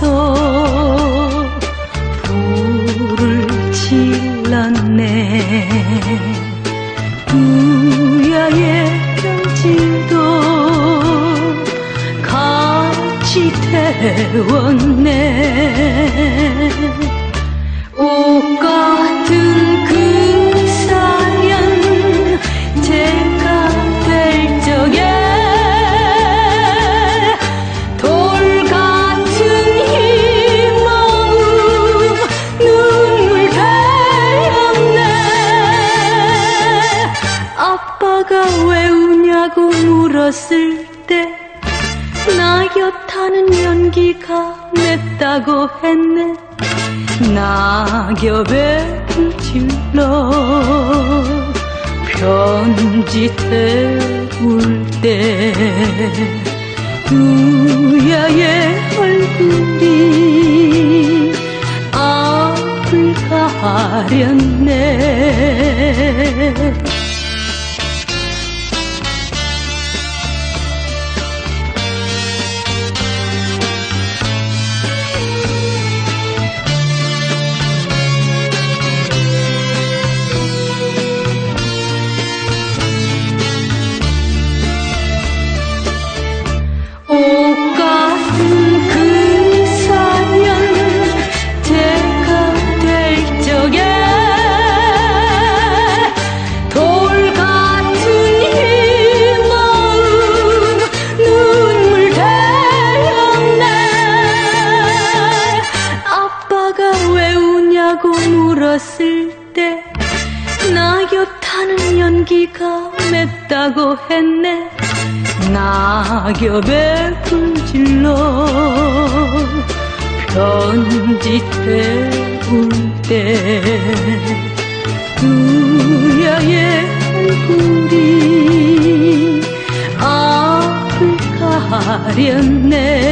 와서 불을 질렀네. 부야의 편지도 같이 태웠네. 옷 같은 그 우냐고 물었을 때 낙엽타는 연기가 맵다고 했네. 낙엽에 불질러 편지 태울 때 누야의 얼굴이 앞을 가렸네 왜 우냐고 물었을 때 낙엽 타는 연기가 맵다고 했네. 낙엽에 불질러 편지 태울 때 누야의 얼굴이 앞을 가렸네